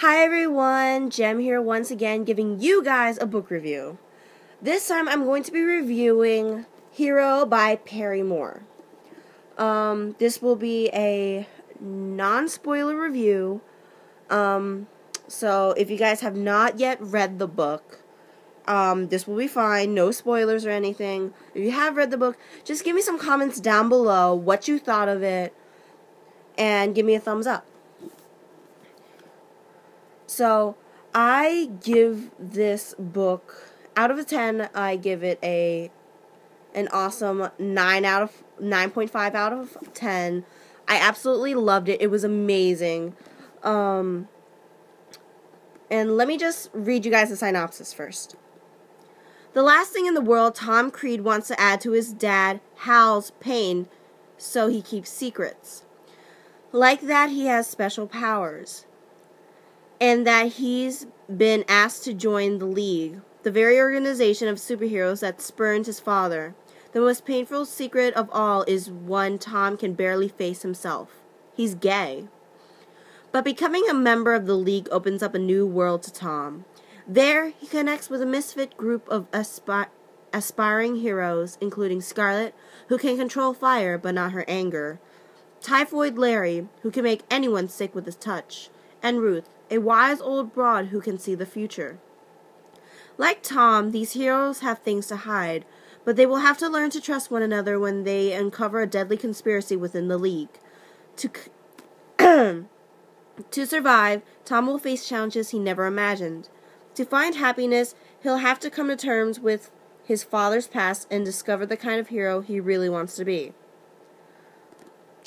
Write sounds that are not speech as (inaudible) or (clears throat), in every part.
Hi everyone, Jem here once again giving you guys a book review. This time I'm going to be reviewing Hero by Perry Moore. Um, this will be a non-spoiler review. Um, so if you guys have not yet read the book, um, this will be fine. No spoilers or anything. If you have read the book, just give me some comments down below what you thought of it and give me a thumbs up. So, I give this book out of a 10, I give it a an awesome 9 out of 9.5 out of 10. I absolutely loved it. It was amazing. Um and let me just read you guys the synopsis first. The last thing in the world Thom Creed wants to add to his dad, Hal's pain, so he keeps secrets. Like that, he has special powers. And that he's been asked to join the League, the very organization of superheroes that spurned his father. The most painful secret of all is one Thom can barely face himself. He's gay. But becoming a member of the League opens up a new world to Thom. There, he connects with a misfit group of aspi- aspiring heroes, including Scarlet, who can control fire but not her anger, Typhoid Larry, who can make anyone sick with his touch, and Ruth, a wise old broad who can see the future. Like Thom, these heroes have things to hide, but they will have to learn to trust one another when they uncover a deadly conspiracy within the League. To (clears throat) to survive, Thom will face challenges he never imagined. To find happiness, he'll have to come to terms with his father's past and discover the kind of hero he really wants to be.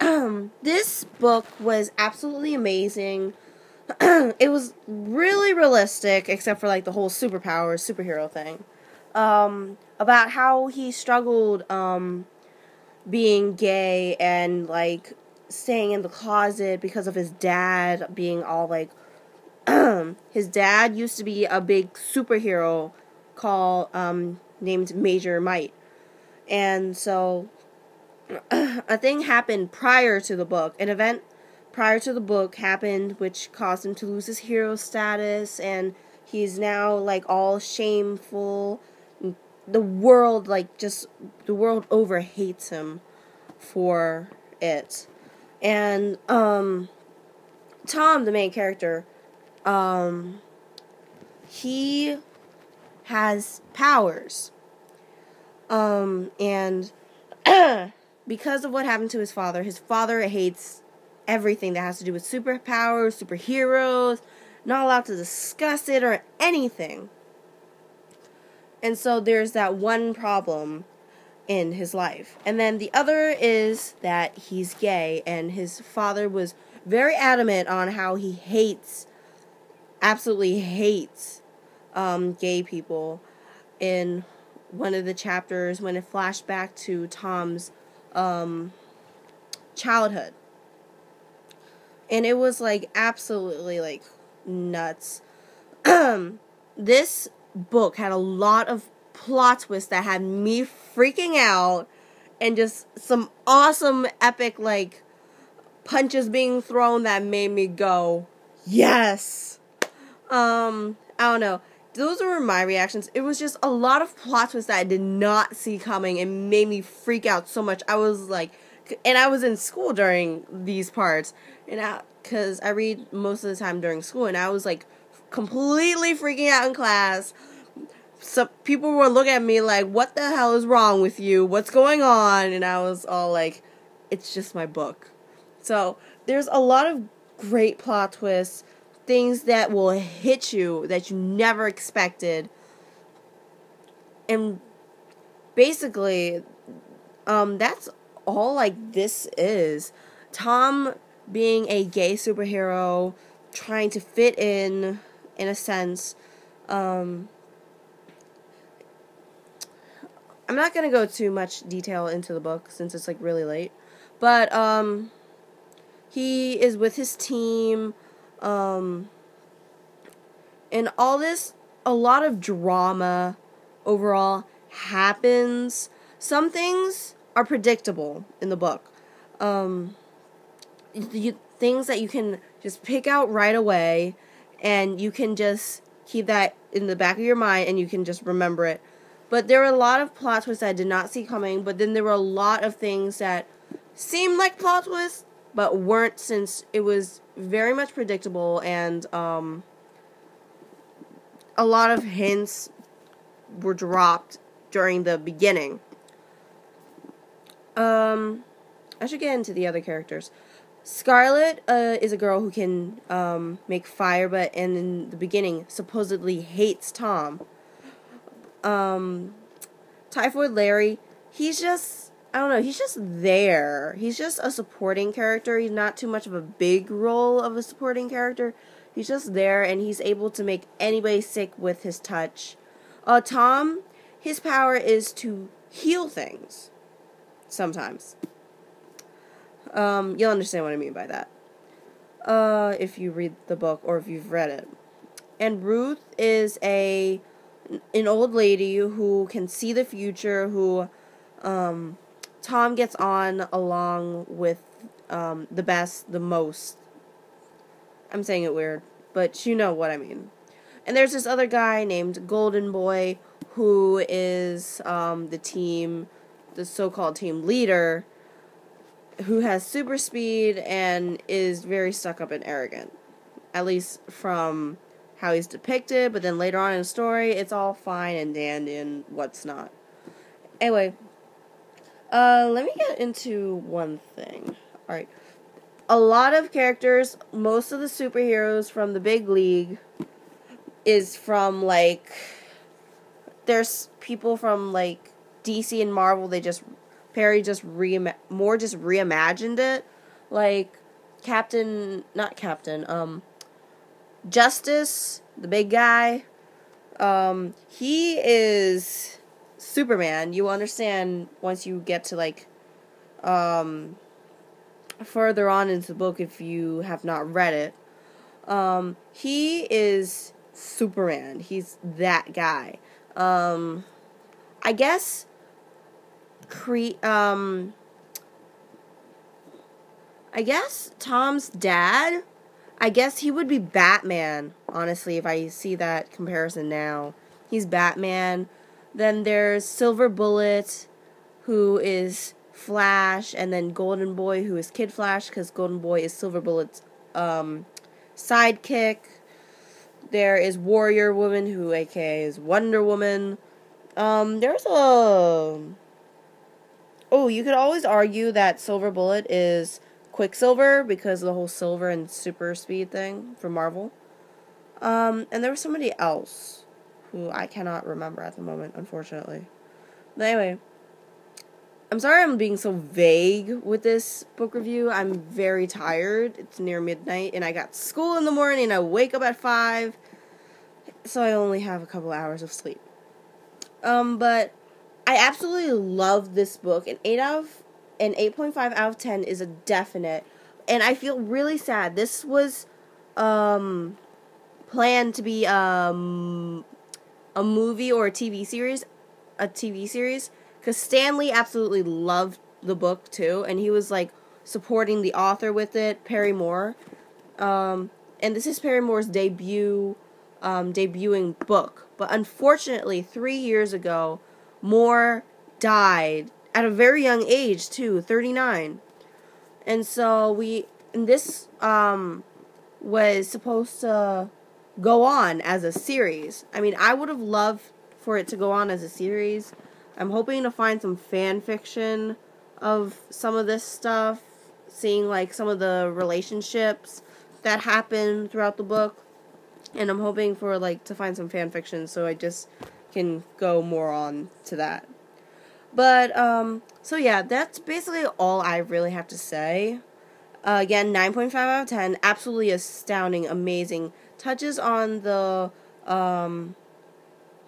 (clears throat) This book was absolutely amazing. (clears throat) it was really realistic, except for like the whole superpowers, superhero thing. Um, about how he struggled um, being gay and like staying in the closet because of his dad being all like (clears throat) his dad used to be a big superhero called um, named Major Might, and so (clears throat) a thing happened prior to the book. An event prior to the book happened, which caused him to lose his hero status, and he's now like all shameful. The world, like, just the world over hates him for it. And, um, Thom, the main character, um, he has powers. Um, and (clears throat) because of what happened to his father, his father hates everything that has to do with superpowers, superheroes, not allowed to discuss it or anything. And so there's that one problem in his life. And then the other is that he's gay, and his father was very adamant on how he hates absolutely hates um, gay people in one of the chapters when it flashed back to Thom's um, childhood. And it was like absolutely like nuts. this book had a lot of plot twists that had me freaking out and just some awesome epic like punches being thrown that made me go, "Yes." Um, I don't know. Those were my reactions. It was just a lot of plot twists that I did not see coming and made me freak out so much. I was like, and I was in school during these parts, and I, cause I read most of the time during school, and I was like completely freaking out in class. So people were looking at me like, "What the hell is wrong with you? What's going on?" And I was all like, "It's just my book." So there's a lot of great plot twists things that will hit you that you never expected. And basically, um, that's all like this is. Thom being a gay superhero, trying to fit in, in a sense. Um, I'm not gonna go too much detail into the book since it's like really late, but um, he is with his team. Um, and all this, a lot of drama overall happens. Some things are predictable in the book. Um, you, things that you can just pick out right away, and you can just keep that in the back of your mind and you can just remember it. But there were a lot of plot twists I did not see coming, but then there were a lot of things that seemed like plot twists but weren't since it was very much predictable and um, a lot of hints were dropped during the beginning. Um, I should get into the other characters. Scarlet uh, is a girl who can um, make fire, but in the beginning supposedly hates Thom. Um, Typhoid Larry, he's just I don't know, he's just there. He's just a supporting character. He's not too much of a big role of a supporting character. He's just there, and he's able to make anybody sick with his touch. Uh, Thom, his power is to heal things. Sometimes. Um, you'll understand what I mean by that. Uh, if you read the book or if you've read it. And Ruth is a an old lady who can see the future, who um, Thom gets on along with um, the best, the most. I'm saying it weird, but you know what I mean. And there's this other guy named Golden Boy who is um, the team, the so called team leader, who has super speed and is very stuck up and arrogant. At least from how he's depicted, but then later on in the story, it's all fine and dandy and what's not. Anyway, uh, let me get into one thing. Alright. A lot of characters, most of the superheroes from the big league is from like there's people from like DC and Marvel they just Perry just re more just reimagined it like Captain not Captain um Justice the big guy um he is Superman you understand once you get to like um further on into the book if you have not read it um he is Superman. He's that guy. Um, I guess. Cre- um, I guess Thom's dad. I guess he would be Batman. Honestly, if I see that comparison now, he's Batman. Then there's Silver Bullet, who is Flash, and then Golden Boy, who is Kid Flash, because Golden Boy is Silver Bullet's um, sidekick. There is Warrior Woman, who aka is Wonder Woman. Um, there's a. Oh, you could always argue that Silver Bullet is Quicksilver because of the whole silver and super speed thing from Marvel. Um, and there was somebody else who I cannot remember at the moment, unfortunately. But anyway, I'm sorry I'm being so vague with this book review. I'm very tired. It's near midnight, and I got school in the morning. I wake up at 5, so I only have a couple hours of sleep. Um, but I absolutely love this book. An 8 out of an 8.5 out of 10 is a definite. And I feel really sad. This was um planned to be um a movie or a TV series, a TV series because Stan Lee absolutely loved the book too, and he was like supporting the author with it, Perry Moore. Um, and this is Perry Moore's debut, um, debuting book. But unfortunately, three years ago, Moore died at a very young age too, thirty nine. And so we, and this um, was supposed to go on as a series. I mean, I would have loved for it to go on as a series I'm hoping to find some fan fiction of some of this stuff, seeing like some of the relationships that happen throughout the book. And I'm hoping for like to find some fan fiction so I just can go more on to that. But um so yeah, that's basically all I really have to say. Uh, again, 9.5 out of 10, absolutely astounding, amazing. Touches on the um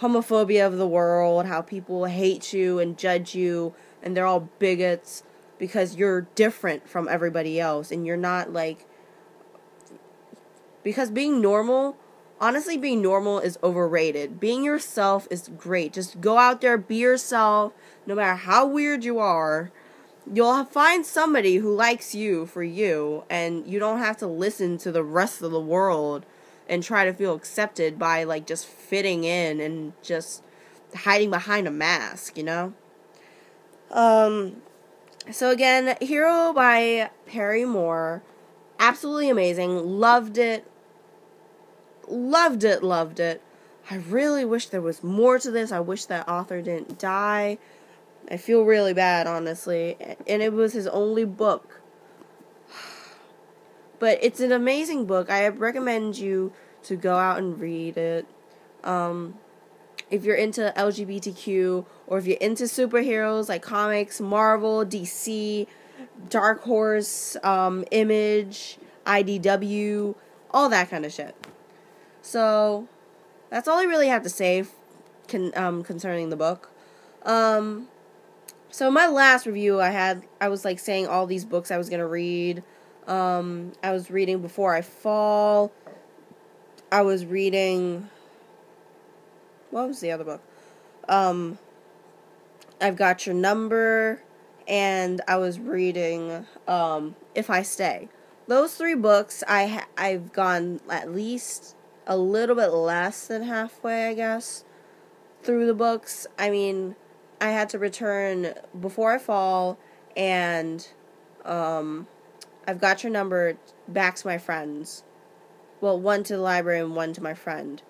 homophobia of the world, how people hate you and judge you, and they're all bigots because you're different from everybody else and you're not like. Because being normal, honestly, being normal is overrated. Being yourself is great. Just go out there, be yourself, no matter how weird you are. You'll find somebody who likes you for you, and you don't have to listen to the rest of the world and try to feel accepted by like just fitting in and just hiding behind a mask, you know? Um so again, Hero by Perry Moore. Absolutely amazing. Loved it. Loved it, loved it. I really wish there was more to this. I wish that author didn't die. I feel really bad, honestly. And it was his only book. (sighs) But it's an amazing book. I recommend you to go out and read it. Um, if you're into LGBTQ or if you're into superheroes like comics, Marvel, DC, Dark Horse, um, Image, IDW, all that kind of shit. So that's all I really have to say con- um, concerning the book. Um, so my last review, I had I was like saying all these books I was gonna read. Um, I was reading Before I Fall. I was reading. What was the other book? Um, I've Got Your Number, and I was reading um, If I Stay. Those three books, I ha- I've gone at least a little bit less than halfway, I guess, through the books. I mean, I had to return Before I Fall and um, I've got your number back to my friends. Well, one to the library and one to my friend.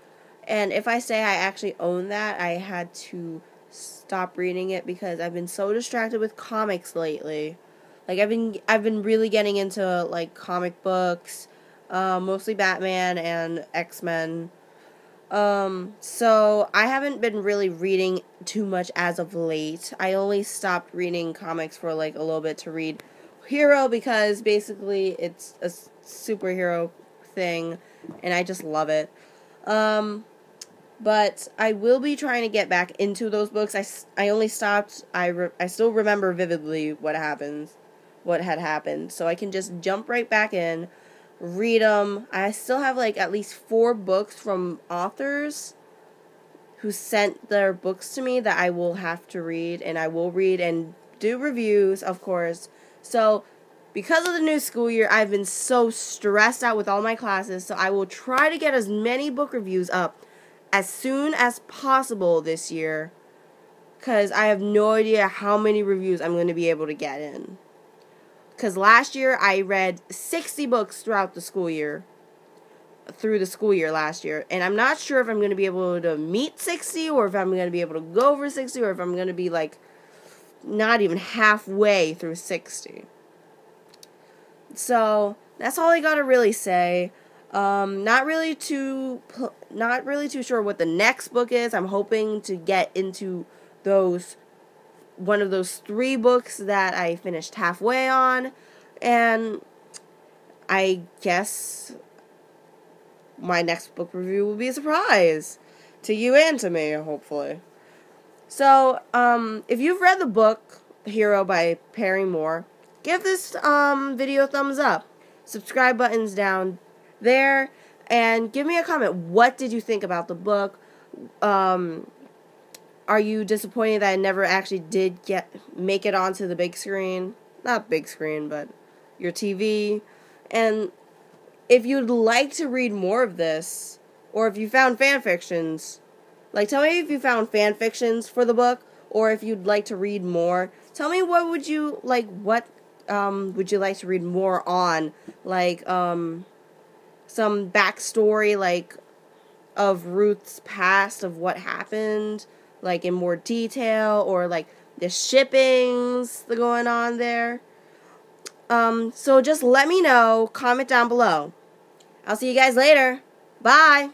And If I Stay I actually own that, I had to stop reading it because I've been so distracted with comics lately. Like I've been I've been really getting into like comic books, uh, mostly Batman and X Men. Um, so I haven't been really reading too much as of late. I only stopped reading comics for like a little bit to read hero because basically it's a superhero thing and I just love it. Um, but I will be trying to get back into those books. I, I only stopped, I, re- I still remember vividly what happens, what had happened. So I can just jump right back in, read them. I still have like at least four books from authors who sent their books to me that I will have to read and I will read and do reviews, of course. So, because of the new school year, I've been so stressed out with all my classes, so I will try to get as many book reviews up as soon as possible this year because I have no idea how many reviews I'm going to be able to get in. Because last year I read 60 books throughout the school year, through the school year last year, and I'm not sure if I'm going to be able to meet 60 or if I'm going to be able to go over 60 or if I'm going to be like not even halfway through 60. So that's all I gotta really say. Um, not really too, not really too sure what the next book is. I'm hoping to get into those, one of those three books that I finished halfway on, and I guess my next book review will be a surprise to you and to me, hopefully. So, um, if you've read the book Hero by Perry Moore, give this um, video a thumbs up. Subscribe buttons down there, and give me a comment. What did you think about the book? Um, are you disappointed that I never actually did get make it onto the big screen? Not big screen, but your TV. And if you'd like to read more of this, or if you found fan fictions, like, tell me if you found fan fictions for the book, or if you'd like to read more. Tell me what would you like. What um would you like to read more on? Like um some backstory, like of Ruth's past of what happened, like in more detail, or like the shippings that going on there. Um, so just let me know. Comment down below. I'll see you guys later. Bye.